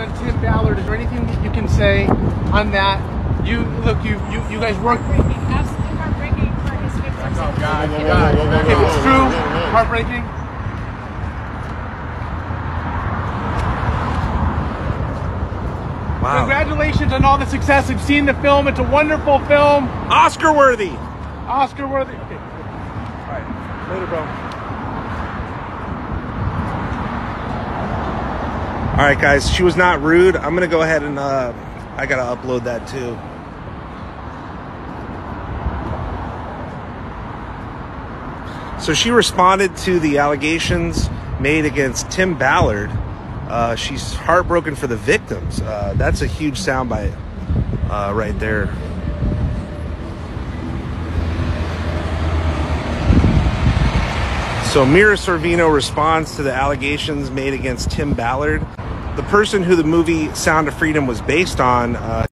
controversy on Tim Ballard. Is there anything that you can say on that? You look, you you, you guys work. Heartbreaking, absolutely heartbreaking for his victims. Oh God, oh, oh, oh, God. If it's true, heartbreaking. Wow. Congratulations on all the success. I've seen the film. It's a wonderful film. Oscar worthy. Oscar worthy. Okay. All right. Later, bro. All right, guys. She was not rude. I'm gonna go ahead and uh, I gotta upload that too. So she responded to the allegations made against Tim Ballard. Uh, she's heartbroken for the victims. Uh, that's a huge soundbite uh, right there. So Mira Sorvino responds to the allegations made against Tim Ballard. The person who the movie Sound of Freedom was based on, uh,